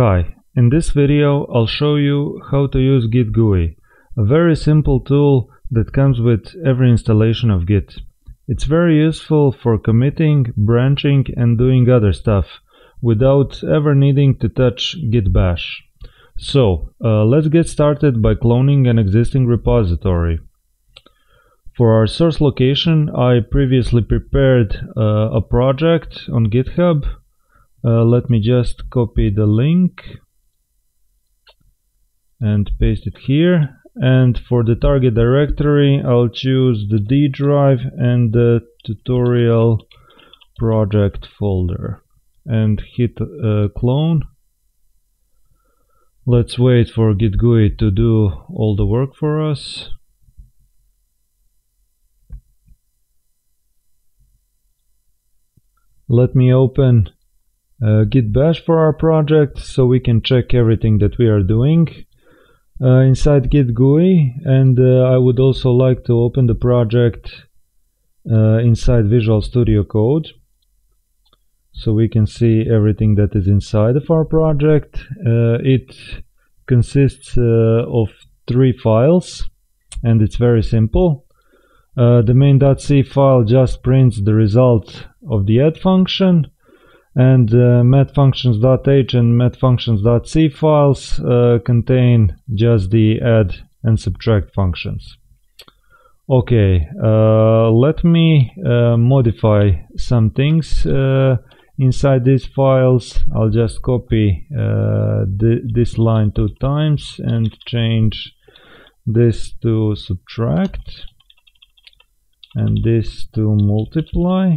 Hi, in this video I'll show you how to use Git GUI, a very simple tool that comes with every installation of Git. It's very useful for committing, branching and doing other stuff without ever needing to touch Git bash. So, uh, let's get started by cloning an existing repository. For our source location, I previously prepared uh, a project on GitHub. Uh, let me just copy the link and paste it here. And for the target directory, I'll choose the D drive and the tutorial project folder and hit uh, clone. Let's wait for Git GUI to do all the work for us. Let me open uh, Git bash for our project so we can check everything that we are doing uh, inside Git GUI and uh, I would also like to open the project uh, inside Visual Studio Code so we can see everything that is inside of our project. Uh, it consists uh, of three files and it's very simple. The main.c file just prints the result of the add function and uh, and mathfunctions.c files uh, contain just the add and subtract functions. Okay, uh, let me uh, modify some things uh, inside these files. I'll just copy uh, th this line two times and change this to subtract and this to multiply.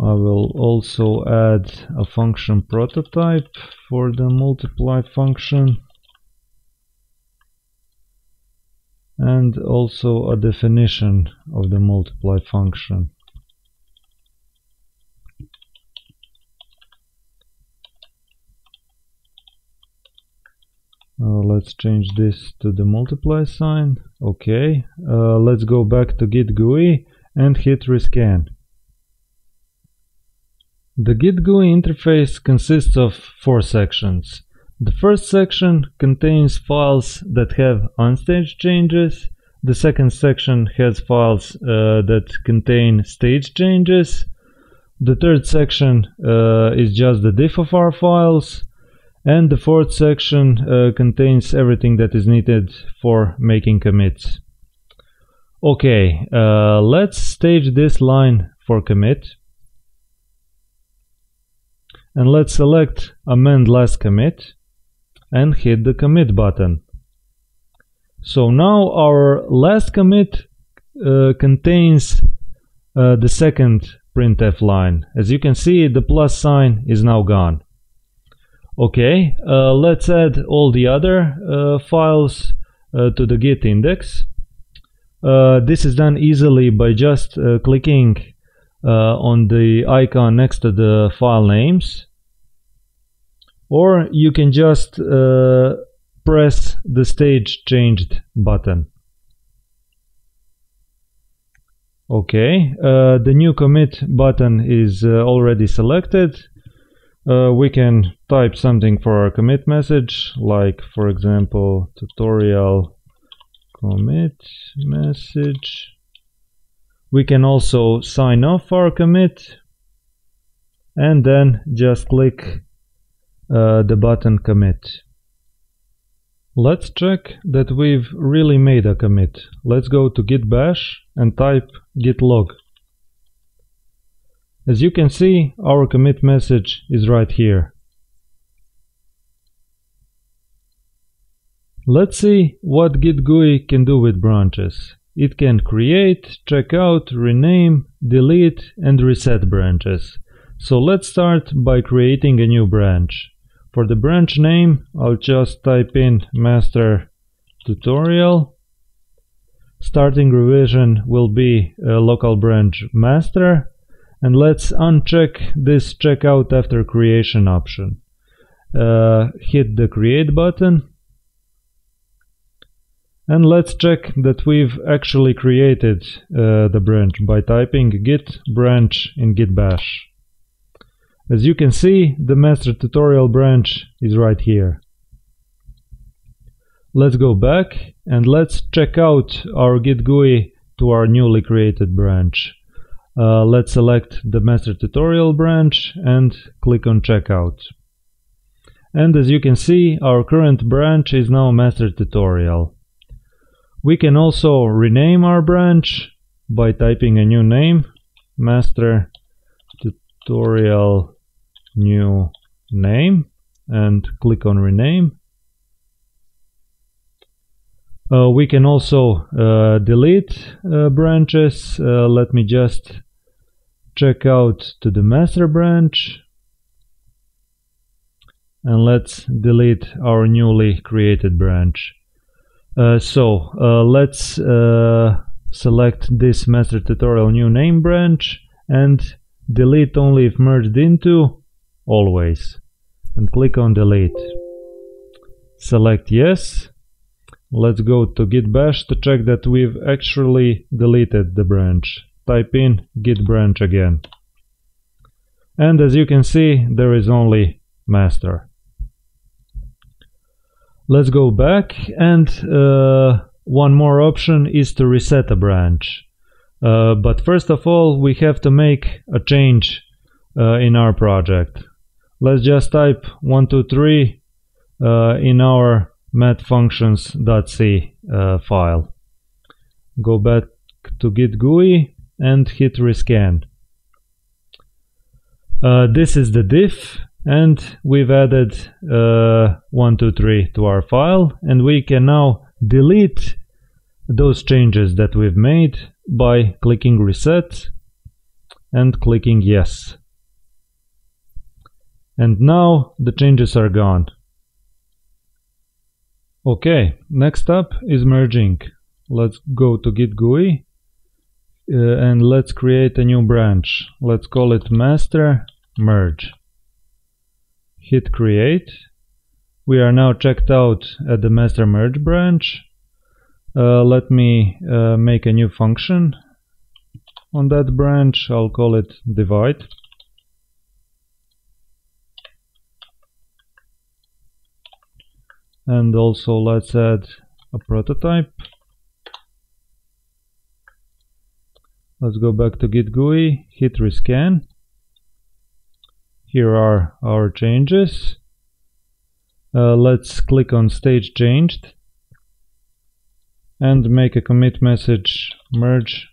I will also add a function prototype for the multiply function and also a definition of the multiply function. Uh, let's change this to the multiply sign. Okay, uh, let's go back to Git GUI and hit rescan. The Git GUI interface consists of four sections. The first section contains files that have unstaged changes. The second section has files uh, that contain stage changes. The third section uh, is just the diff of our files. And the fourth section uh, contains everything that is needed for making commits. Okay, uh, let's stage this line for commit. And let's select amend last commit and hit the commit button. So now our last commit uh, contains uh, the second printf line. As you can see, the plus sign is now gone. Okay, uh, let's add all the other uh, files uh, to the git index. Uh, this is done easily by just clicking Uh, on the icon next to the file names. Or you can just uh, press the stage changed button. Okay, uh, the new commit button is already selected uh, we can type something for our commit message, like for example, tutorial commit message. We can also sign off our commit and then just click uh, the button commit. Let's check that we've really made a commit. Let's go to git bash and type git log. As you can see, our commit message is right here. Let's see what Git GUI can do with branches. It can create, checkout, rename, delete and reset branches. So let's start by creating a new branch. For the branch name, I'll just type in master tutorial. Starting revision will be a local branch master and let's uncheck this checkout after creation option. Uh, hit the create button and let's check that we've actually created uh, the branch by typing git branch in git bash. As you can see, the master tutorial branch is right here. Let's go back and let's check out our Git GUI to our newly created branch. Uh, let's select the master tutorial branch and click on checkout. And as you can see, our current branch is now master tutorial. We can also rename our branch by typing a new name, master tutorial new name and click on rename uh, we can also uh, delete uh, branches. Uh, let me just check out to the master branch. And let's delete our newly created branch. Uh, so uh, let's select this master tutorial new name branch and delete only if merged into always and click on delete. Select yes Let's go to git bash to check that we've actually deleted the branch. Type in git branch again. And as you can see, there is only master. Let's go back and uh, one more option is to reset a branch. Uh, but first of all, we have to make a change uh, in our project. Let's just type 123 uh, in our mathfunctions.c uh, file. Go back to git GUI and hit rescan. Uh, this is the diff and we've added uh, 123 to our file and we can now delete those changes that we've made by clicking reset and clicking yes. And now the changes are gone. Okay, next up is merging. Let's go to Git GUI uh, and let's create a new branch. Let's call it master merge. Hit create. We are now checked out at the master merge branch. Uh, let me uh, make a new function on that branch. I'll call it divide. and also let's add a prototype let's go back to git GUI hit rescan here are our changes uh, let's click on stage changed and make a commit message merge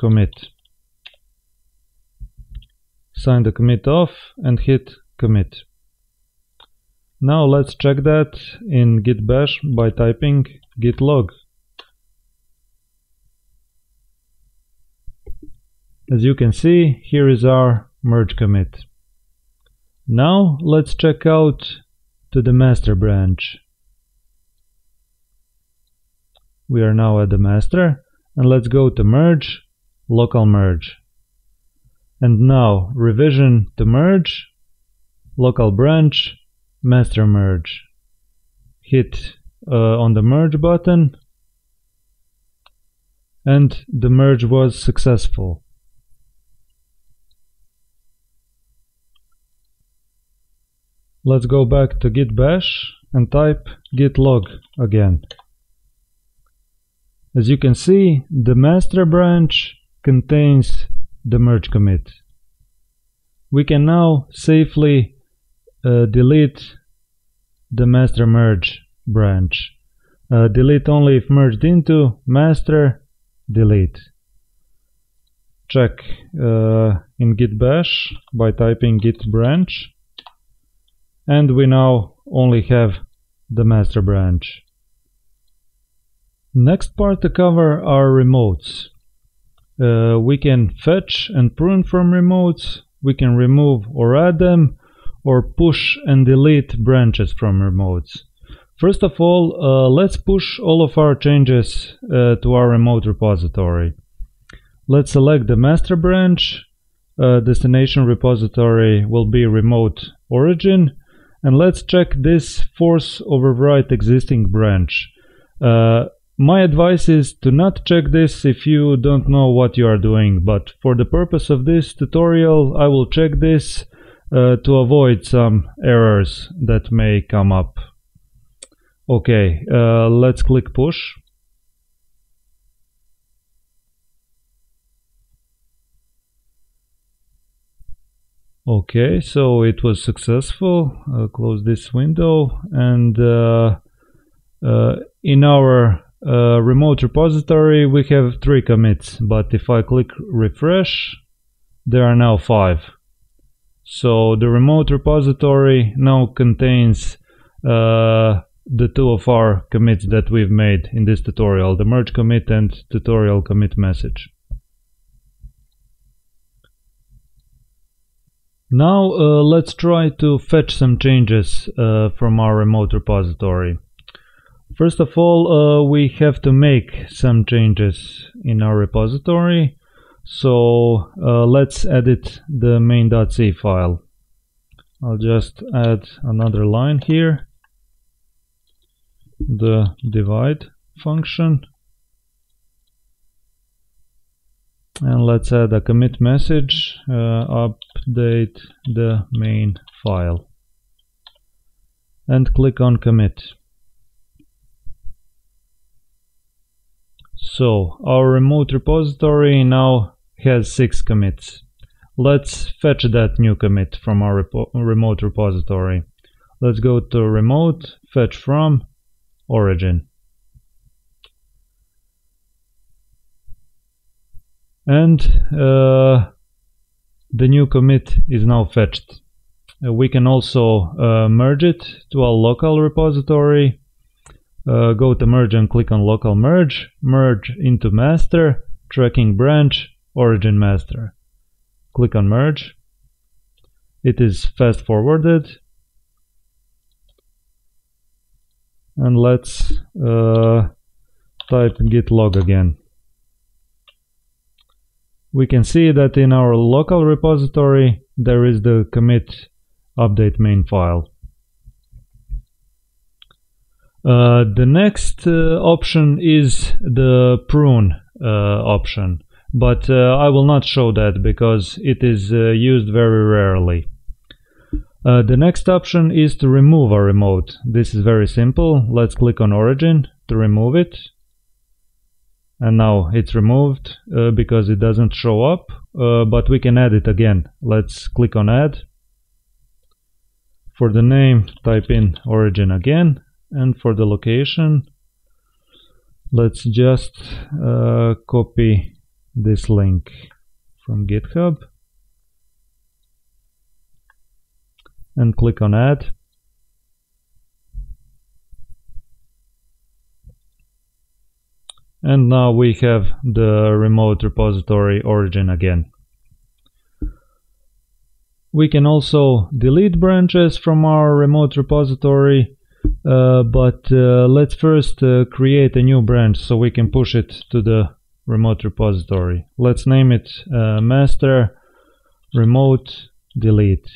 commit sign the commit off and hit commit now let's check that in git bash by typing git log. As you can see, here is our merge commit. Now let's check out to the master branch. We are now at the master and let's go to merge, local merge. And now revision to merge, local branch, master merge. Hit uh, on the merge button and the merge was successful. Let's go back to git bash and type git log again. As you can see, the master branch contains the merge commit. We can now safely uh, delete the master merge branch. Uh, delete only if merged into master delete. Check uh, in git bash by typing git branch and we now only have the master branch. Next part to cover are remotes. Uh, we can fetch and prune from remotes, we can remove or add them, or push and delete branches from remotes. First of all, uh, let's push all of our changes uh, to our remote repository. Let's select the master branch. Uh, destination repository will be remote origin. And let's check this force overwrite existing branch. Uh, my advice is to not check this if you don't know what you are doing, but for the purpose of this tutorial, I will check this uh, to avoid some errors that may come up. Okay, uh, let's click push. Okay, so it was successful. Uh, close this window and uh, uh, in our uh, remote repository we have three commits, but if I click refresh, there are now five. So the remote repository now contains uh, the two of our commits that we've made in this tutorial, the merge commit and tutorial commit message. Now uh, let's try to fetch some changes uh, from our remote repository. First of all, uh, we have to make some changes in our repository. So uh, let's edit the main.c file. I'll just add another line here. The divide function and let's add a commit message uh, update the main file. And click on commit. So our remote repository now has six commits. Let's fetch that new commit from our repo remote repository. Let's go to remote fetch from origin and uh, the new commit is now fetched. Uh, we can also uh, merge it to a local repository. Uh, go to merge and click on local merge, merge into master, tracking branch, origin master. Click on merge. It is fast forwarded. And let's uh, type git log again we can see that in our local repository there is the commit update main file. Uh, the next uh, option is the prune uh, option, but uh, I will not show that because it is uh, used very rarely. Uh, the next option is to remove a remote. This is very simple. Let's click on origin to remove it and now it's removed uh, because it doesn't show up uh, but we can add it again. Let's click on add. For the name type in origin again. And for the location let's just uh, copy this link from github. And click on add and now we have the remote repository origin again. We can also delete branches from our remote repository, uh, but uh, let's first uh, create a new branch so we can push it to the remote repository. Let's name it uh, master remote delete.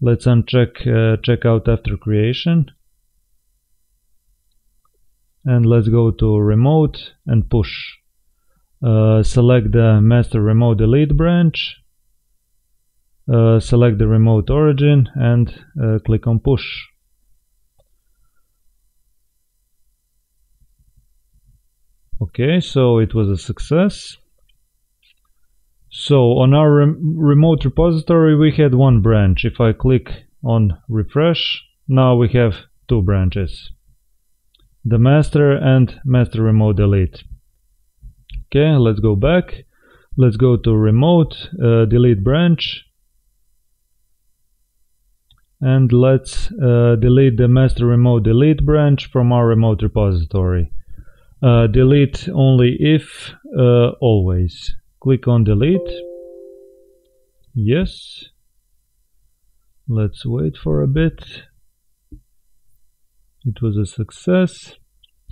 Let's uncheck uh, checkout after creation and let's go to remote and push. Uh, select the master remote delete branch, uh, select the remote origin and uh, click on push. Okay, so it was a success. So on our rem remote repository we had one branch. If I click on refresh, now we have two branches the master and master remote delete. Okay, let's go back. Let's go to remote uh, delete branch and let's uh, delete the master remote delete branch from our remote repository. Uh, delete only if uh, always. Click on delete. Yes. Let's wait for a bit. It was a success.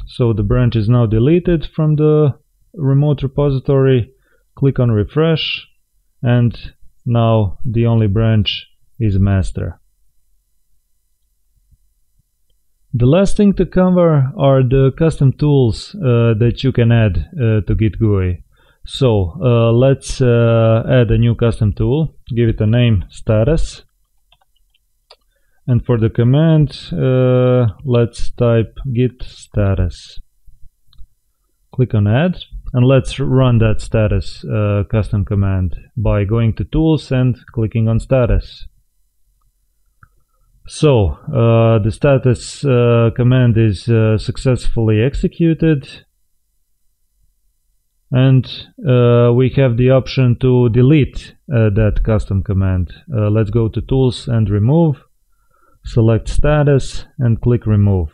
So the branch is now deleted from the remote repository. Click on refresh and now the only branch is master. The last thing to cover are the custom tools uh, that you can add uh, to Git GUI. So uh, let's uh, add a new custom tool, give it a name status. And for the command, uh, let's type git status. Click on add and let's run that status uh, custom command by going to tools and clicking on status. So uh, the status uh, command is uh, successfully executed and uh, we have the option to delete that custom command. Let's go to tools and remove, select status and click remove.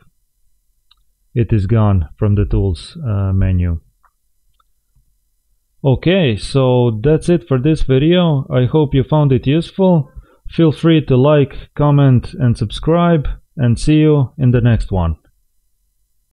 It is gone from the tools uh, menu. Okay, so that's it for this video. I hope you found it useful. Feel free to like, comment and subscribe and see you in the next one.